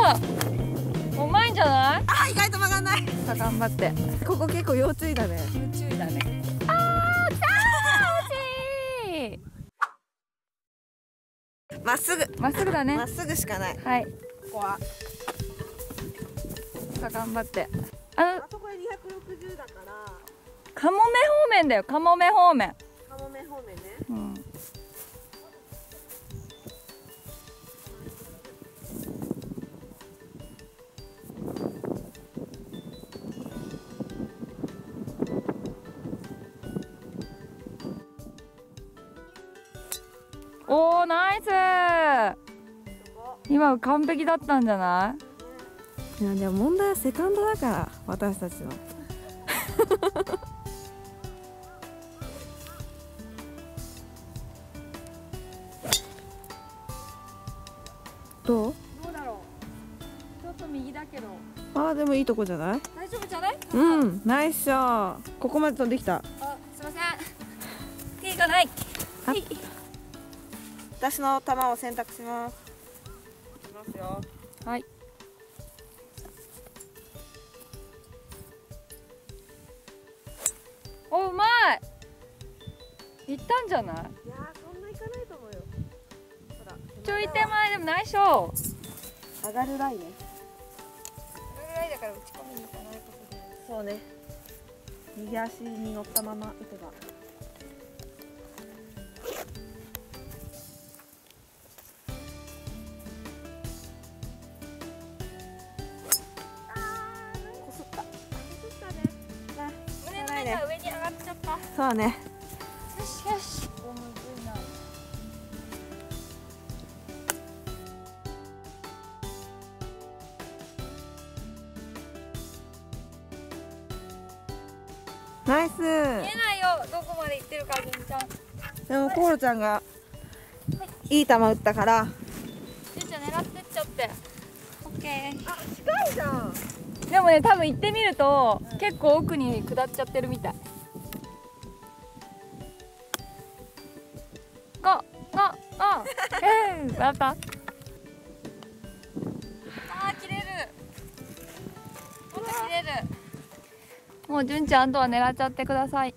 うまいんじゃない？あ意外と曲がんない。さあ頑張って。ここ結構要注意だね。注意だね。あーきたー惜しい。まっすぐ。まっすぐだね。まっすぐしかない。はい。ここはさあ頑張って。あのあそこで260だから。カモメ方面だよカモメ方面。カモメ方面ね。うん今完璧だったんじゃない？いやでも問題はセカンドだから私たちの どう？どうだろう。ちょっと右だけど。あーでもいいとこじゃない？大丈夫じゃない？うんナイスショットここまで飛んできた？あすいません。手がない。はい。私の球を選択しますますよ。はい。おうまい。いったんじゃない？いやーそんないかないと思うよ。ちょい手前でもないしょ上がるラインね。これぐらいだから打ち込みに行かないことで。そうね。右足に乗ったまま打てばったそうね。よしよしおむずいなナイス。見えないよ。どこまで行ってるかじゅんちゃん。でもコールちゃんがいい球打ったから。じゅんちゃん狙ってっちゃって。オッケー。あ近いじゃん。でもね多分行ってみると、結構奥に下っちゃってるみたいゴーゴーゴーえー、やった。あー切れる。また切れる。もう純ちゃんあとは狙っちゃってください。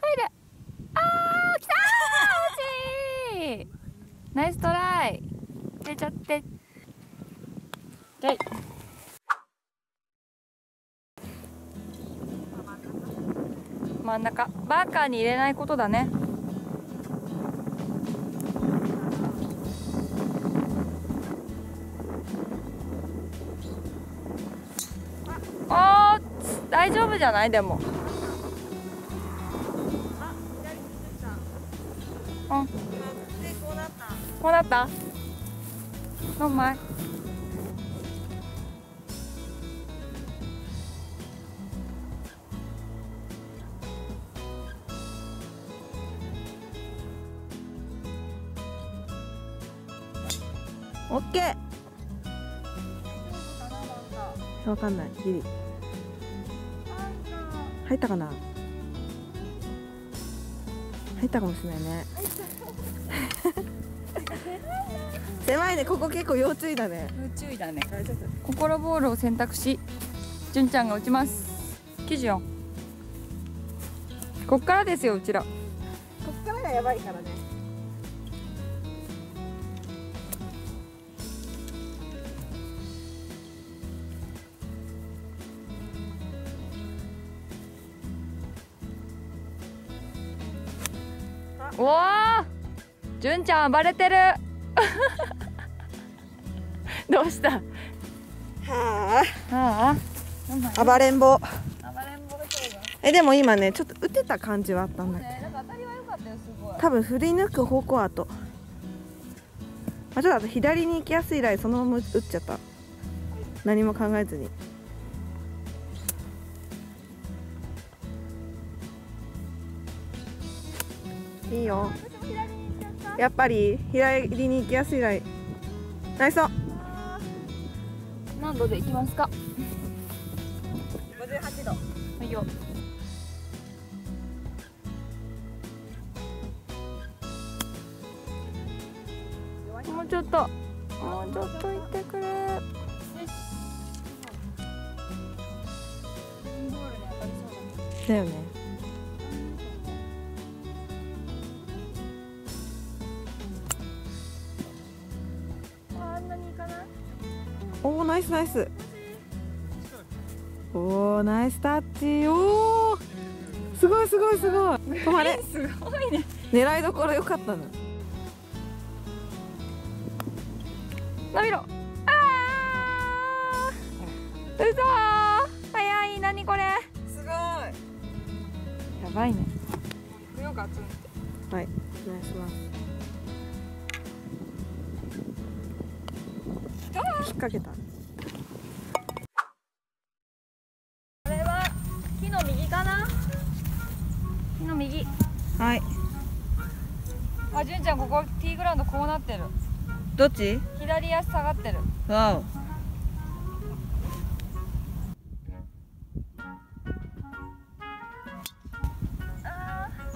入れあー来たー惜しい。ナイストライ。入れちゃって。はい真ん中。バーカーに入れないことだね。あー大丈夫じゃない？でも。うん。でこうなった。こうなわかんない。ギリ。入ったかな？入ったかもしれないね。狭いね。ここ結構要注意だね。注意だね。心ボールを選択し純ちゃんが打ちます。94こっからですようちら。こっからがやばいからねおお純ちゃん暴れてる。どうした？はあ。ああ？暴れん坊。えでも今ねちょっと打てた感じはあったんだ。けどね多分振り抜く方向あと、まあ、ちょっとあと左に行きやすいラインそのまま打っちゃった。何も考えずにいいよ。やっぱり左に行きやすいラインナイス。何度でいきますか？58度。はいよ。ともうちょっと行ってくれ。だよねおおナイスナイス。おおナイスタッチ。おおすごいすごいすごい。止まれ。すごいね。狙いどころ良かったの。伸びろ。あー。うそー早い。何これ。すごい。やばいね。はいお願いします引っ掛けた。これは木の右かな？木の右。はい。あ純ちゃんここティーグラウンドこうなってる。どっち？左足下がってる。わあお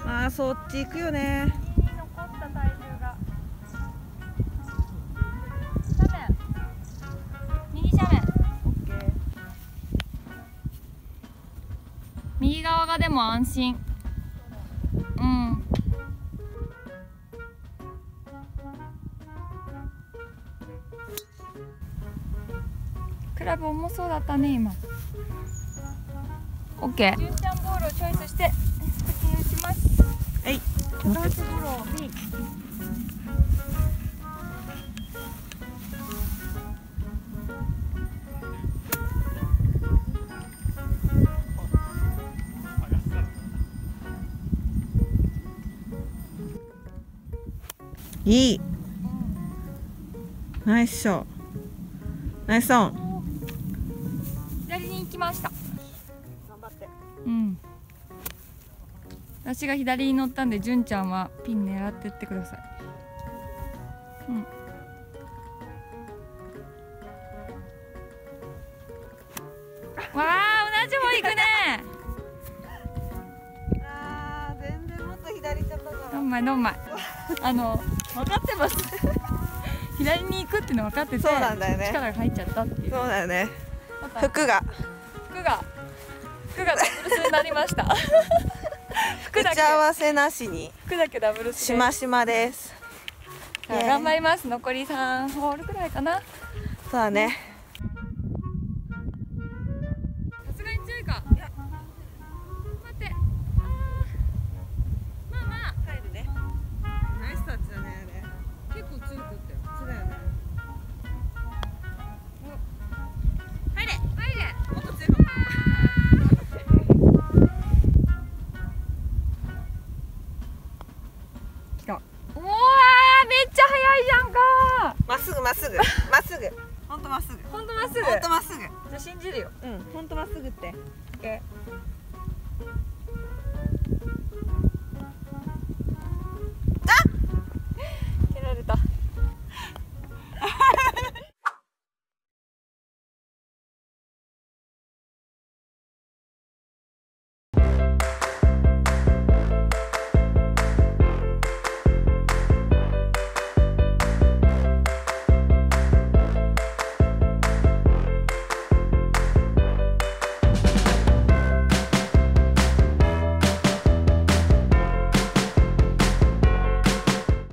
あーそっち行くよねも安心。うん。クラブ重そうだったね今。オッケー。純ちゃんボールをチョイスして先に打ちます。はい。ダーツボールを B いい。ナイスショー。ナイスオン。左に行きました。頑張って。うん。私が左に乗ったんで純ちゃんはピン狙ってってください。うん。わあ同じ方行くね。あー全然もっと左行っちゃったかどんまいどんまい。あの分かってます。左に行くっていうの分かっててそうなんだよね。力が入っちゃったっていう。そうだよね。服が。服が服がダブルスになりました。服 打だけち合わせなしに。服だけダブルスで。しましまです。頑張ります。残り3ホールくらいかな。さそうだね。すがに強いか。いやすぐって。